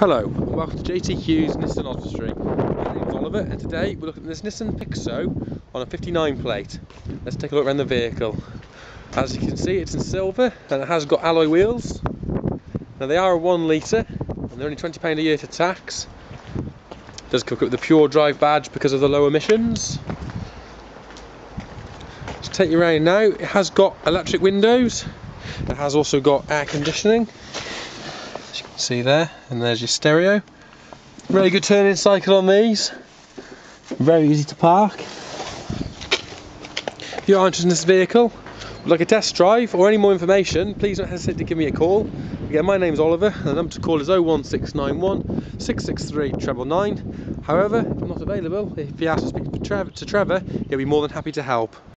Hello and welcome to JT Hughes Nissan Oswestry. My name is Oliver and today we're looking at this Nissan Pixo on a 59 plate. Let's take a look around the vehicle. As you can see it's in silver and it has got alloy wheels. Now they are a 1 litre and they're only £20 a year to tax. It does come with the pure drive badge because of the low emissions. Let's take you around now. It has got electric windows. It has also got air conditioning you can see there and there's your stereo. Really good turning cycle on these. Very easy to park. If you are interested in this vehicle like a test drive or any more information please don't hesitate to give me a call. Again my name is Oliver and the number to call is 01691 663 999 however if I'm not available if you ask to speak to Trevor he'll be more than happy to help